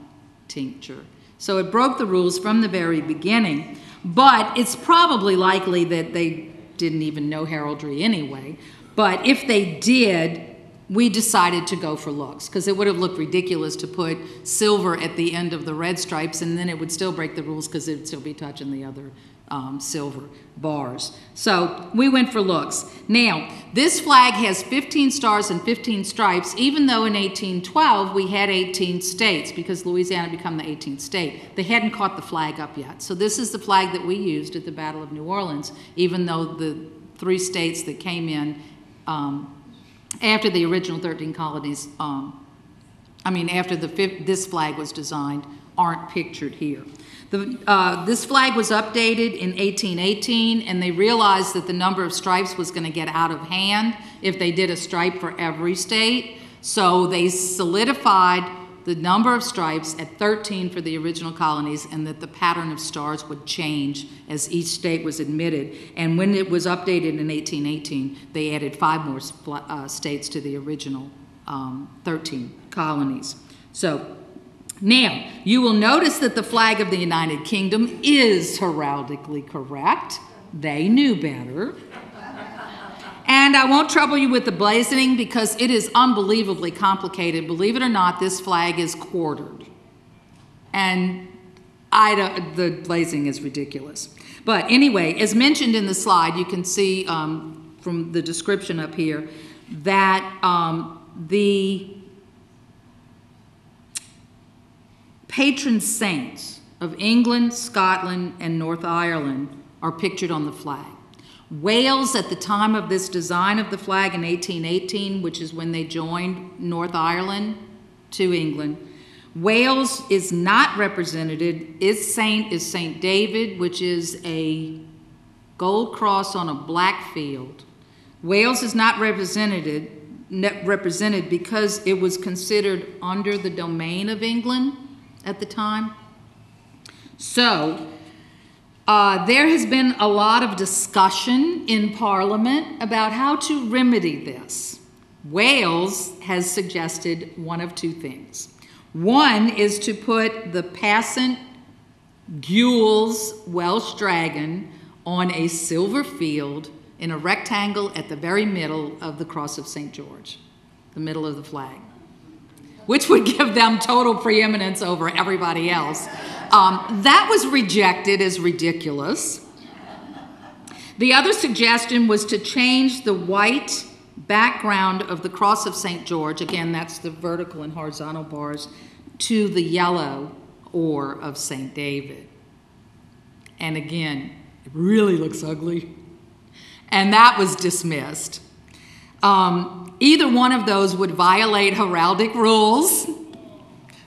tincture. So it broke the rules from the very beginning. But it's probably likely that they didn't even know heraldry anyway. But if they did, we decided to go for looks because it would have looked ridiculous to put silver at the end of the red stripes and then it would still break the rules because it would still be touching the other um, silver bars. So we went for looks. Now, this flag has 15 stars and 15 stripes, even though in 1812 we had 18 states because Louisiana became the 18th state. They hadn't caught the flag up yet. So this is the flag that we used at the Battle of New Orleans, even though the three states that came in um, after the original 13 colonies, um, I mean, after the this flag was designed, aren't pictured here. The, uh, this flag was updated in 1818, and they realized that the number of stripes was going to get out of hand if they did a stripe for every state. So they solidified the number of stripes at 13 for the original colonies, and that the pattern of stars would change as each state was admitted. And when it was updated in 1818, they added five more uh, states to the original um, 13 colonies. So now, you will notice that the flag of the United Kingdom is heraldically correct. They knew better. And I won't trouble you with the blazoning because it is unbelievably complicated. Believe it or not, this flag is quartered. And I the blazing is ridiculous. But anyway, as mentioned in the slide, you can see um, from the description up here that um, the patron saints of England, Scotland, and North Ireland are pictured on the flag. Wales, at the time of this design of the flag in 1818, which is when they joined North Ireland to England, Wales is not represented. Its saint is Saint David, which is a gold cross on a black field. Wales is not represented, represented because it was considered under the domain of England at the time. So, uh, there has been a lot of discussion in Parliament about how to remedy this. Wales has suggested one of two things. One is to put the passant gules Welsh dragon on a silver field in a rectangle at the very middle of the cross of St. George, the middle of the flag which would give them total preeminence over everybody else. Um, that was rejected as ridiculous. The other suggestion was to change the white background of the cross of St. George, again, that's the vertical and horizontal bars, to the yellow or of St. David. And again, it really looks ugly. And that was dismissed. Um, either one of those would violate heraldic rules.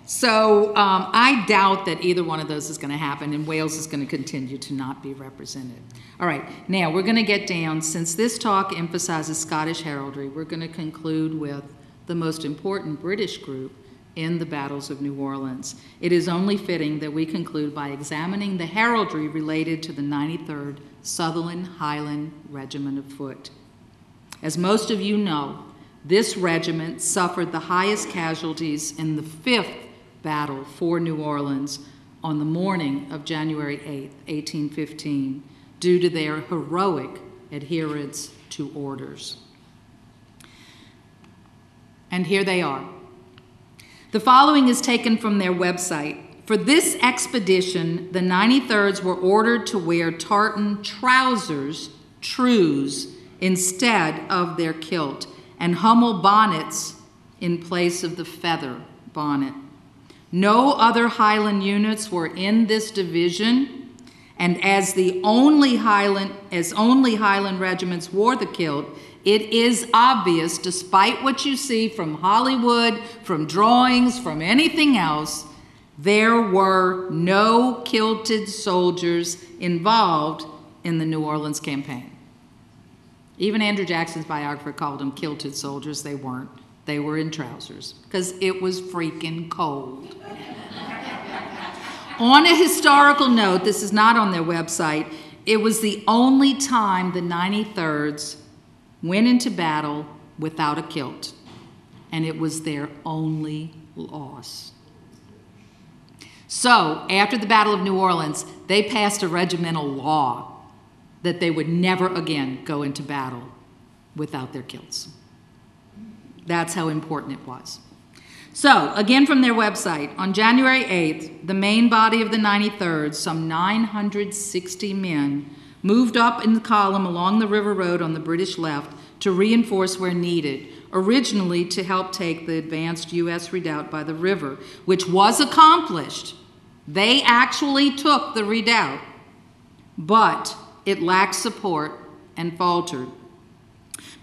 So um, I doubt that either one of those is going to happen, and Wales is going to continue to not be represented. All right, now we're going to get down. Since this talk emphasizes Scottish heraldry, we're going to conclude with the most important British group in the battles of New Orleans. It is only fitting that we conclude by examining the heraldry related to the 93rd Sutherland Highland Regiment of Foot. As most of you know, this regiment suffered the highest casualties in the fifth battle for New Orleans on the morning of January 8, 1815, due to their heroic adherence to orders. And here they are. The following is taken from their website. For this expedition, the 93rds were ordered to wear tartan trousers, trews, instead of their kilt, and Hummel bonnets in place of the feather bonnet. No other Highland units were in this division, and as the only Highland, as only Highland regiments wore the kilt, it is obvious, despite what you see from Hollywood, from drawings, from anything else, there were no kilted soldiers involved in the New Orleans campaign. Even Andrew Jackson's biographer called them kilted soldiers. They weren't. They were in trousers because it was freaking cold. [laughs] on a historical note, this is not on their website, it was the only time the 93rds went into battle without a kilt, and it was their only loss. So, after the Battle of New Orleans, they passed a regimental law that they would never again go into battle without their kilts. That's how important it was. So, again from their website, on January 8th, the main body of the 93rd, some 960 men, moved up in the column along the river road on the British left to reinforce where needed, originally to help take the advanced U.S. redoubt by the river, which was accomplished. They actually took the redoubt, but it lacked support and faltered.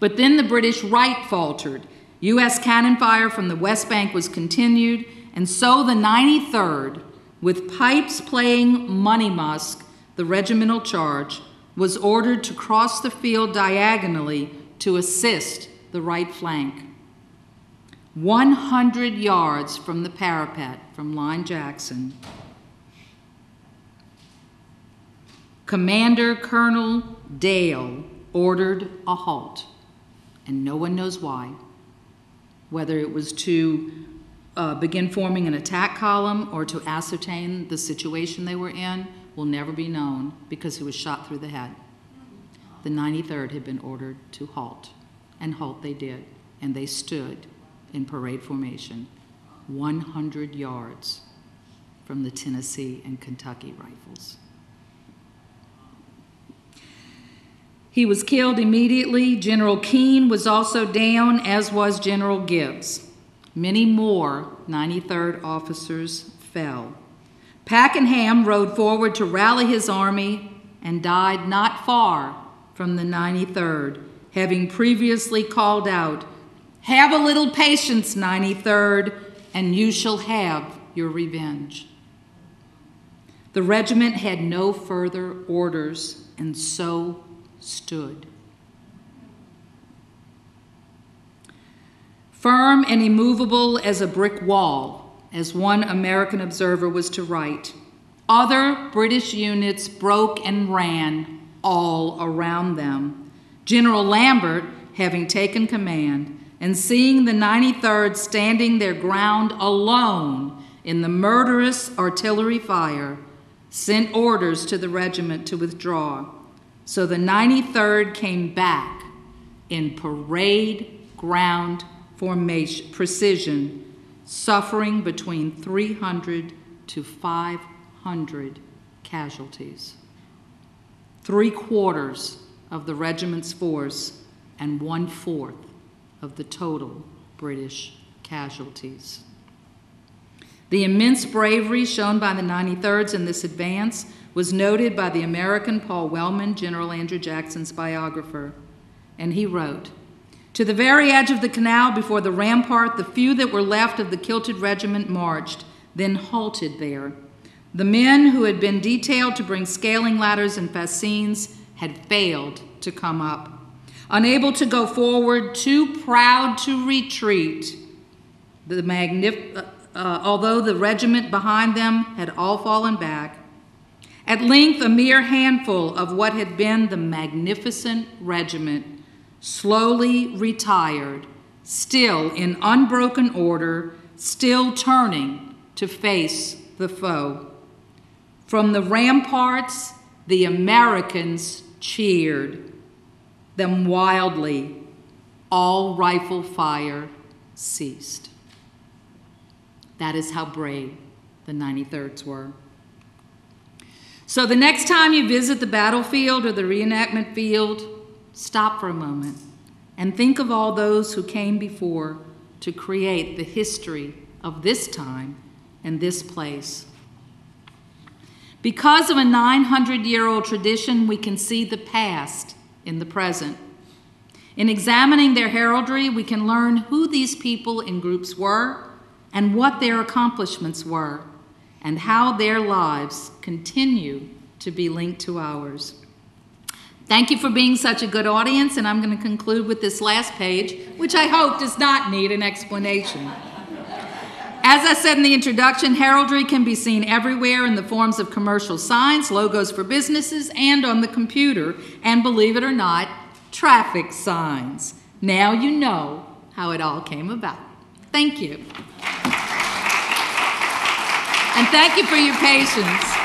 But then the British right faltered. U.S. cannon fire from the West Bank was continued, and so the 93rd, with pipes playing Monymusk, the regimental charge, was ordered to cross the field diagonally to assist the right flank. 100 yards from the parapet from Line Jackson, Commander Colonel Dale ordered a halt, and no one knows why. Whether it was to uh, begin forming an attack column or to ascertain the situation they were in will never be known because he was shot through the head. The 93rd had been ordered to halt, and halt they did, and they stood in parade formation 100 yards from the Tennessee and Kentucky rifles. He was killed immediately. General Keane was also down, as was General Gibbs. Many more 93rd officers fell. Pakenham rode forward to rally his army and died not far from the 93rd, having previously called out, Have a little patience, 93rd, and you shall have your revenge. The regiment had no further orders, and so stood. Firm and immovable as a brick wall, as one American observer was to write. Other British units broke and ran all around them. General Lambert, having taken command, and seeing the 93rd standing their ground alone in the murderous artillery fire, sent orders to the regiment to withdraw. So the 93rd came back in parade ground formation precision, suffering between 300 to 500 casualties. Three quarters of the regiment's force and one fourth of the total British casualties. The immense bravery shown by the 93rds in this advance was noted by the American Paul Wellman, General Andrew Jackson's biographer. And he wrote To the very edge of the canal before the rampart, the few that were left of the kilted regiment marched, then halted there. The men who had been detailed to bring scaling ladders and fascines had failed to come up. Unable to go forward, too proud to retreat, the magnif- uh, uh, although the regiment behind them had all fallen back, at length, a mere handful of what had been the magnificent regiment slowly retired, still in unbroken order, still turning to face the foe. From the ramparts, the Americans cheered them wildly. All rifle fire ceased. That is how brave the 93rds were. So the next time you visit the battlefield or the reenactment field, stop for a moment and think of all those who came before to create the history of this time and this place. Because of a 900 year old tradition, we can see the past in the present. In examining their heraldry, we can learn who these people in groups were and what their accomplishments were and how their lives continue to be linked to ours. Thank you for being such a good audience, and I'm going to conclude with this last page, which I hope does not need an explanation. As I said in the introduction, heraldry can be seen everywhere in the forms of commercial signs, logos for businesses, and on the computer, and believe it or not, traffic signs. Now you know how it all came about. Thank you. And thank you for your patience.